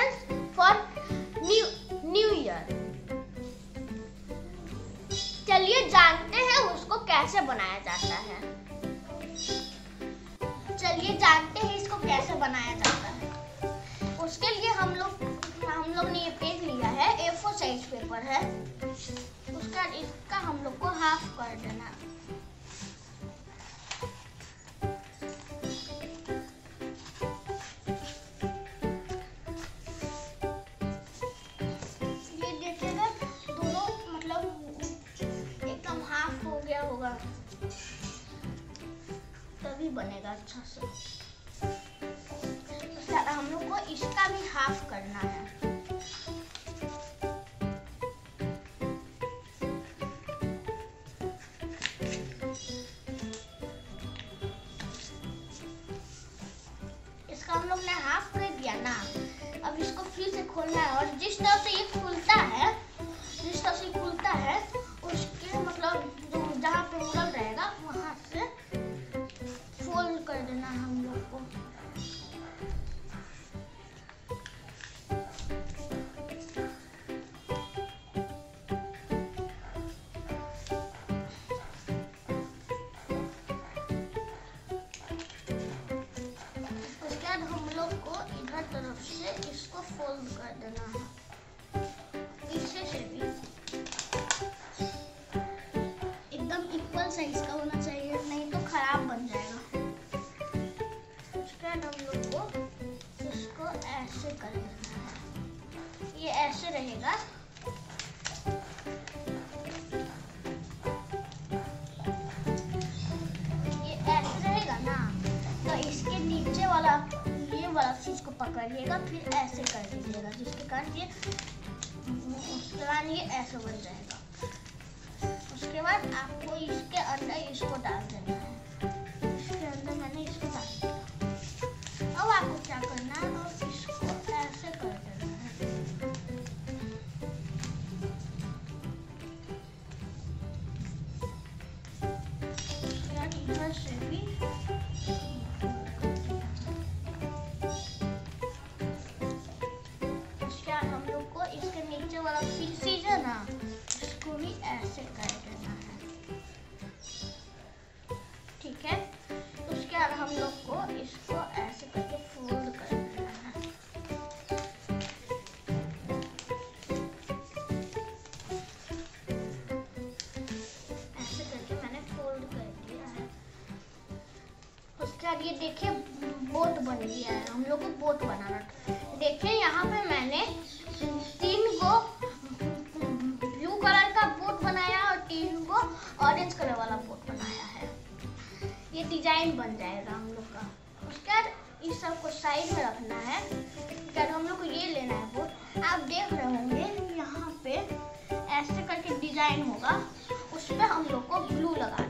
Decoration for new new year चलिए जानते हैं उसको कैसे बनाया जाता है। चलिए जानते हैं इसको कैसे बनाया जाता है। उसके लिए हम लोग हम लोग ने ये पेज लिया है ए फोर साइज़ पेपर है। उसका, इसका हम लोग को हाफ़ कर देना तभी बनेगा अच्छा से। उसका हम लोग को इसका भी हाफ़ करना है। इसका हम लोग ने हाफ़ कर दिया ना। अब इसको फिर से खोलना है और जिस तरह से ये खुलता है, जिस तरह से खुलता है एकदम इक्वल साइज़ का होना चाहिए, नहीं तो खराब बन जाएगा। उसके बाद हम लोग को इसको ऐसे कर ये ऐसे रहेगा। ये ऐसे रहेगा ना तो इसके नीचे वाला वाला चीज़ को पकड़िएगा, फिर ऐसे कर दीजिएगा, जिसके कारण ये उसके ये ऐसे बन जाएगा। उसके बाद आपको इसके अंदर इसको डाल देना है। इसके अंदर मैंने इसको डाल दिया। अब आपको क्या करना है, अब इसको ऐसे कर देना है। बाद इधर से भी नीचे वाला पीसीज है ना इसको भी ऐसे कर देना है ठीक है उसके बाद हम लोग को इसको ऐसे करके फोल्ड कर देना है ऐसे करके मैंने फोल्ड कर दिया है उसके बाद ये देखिए बोट बन गया है हम लोग को बोट बनाना देखिए ये डिज़ाइन बन जाएगा हम लोग का। उसके बाद इस सबको साइड में रखना है। उसके हम लोग को ये लेना है बोर्ड आप देख रहे होंगे यहाँ पे ऐसे करके डिज़ाइन होगा। उस पर हम लोग को ब्लू लगा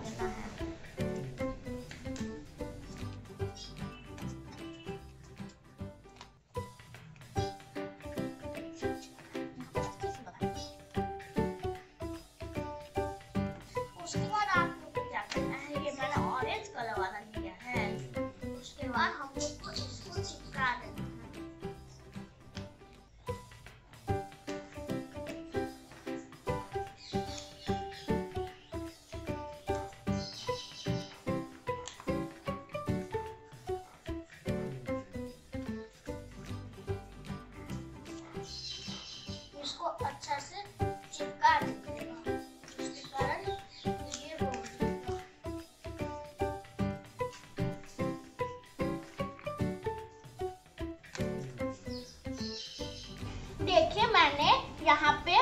यहाँ पे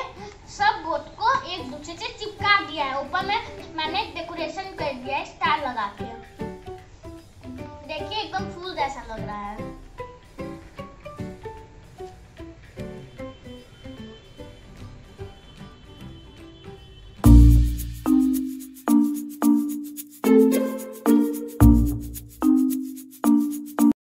सब बोट को एक दूसरे से चिपका दिया है। ऊपर में मैंने डेकोरेशन कर दिया है स्टार लगा के। देखिए, एकदम फूल जैसा लग रहा है।